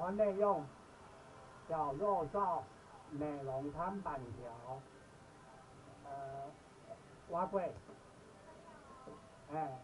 我内用小肉臊美容汤板条，呃，瓦贵，哎、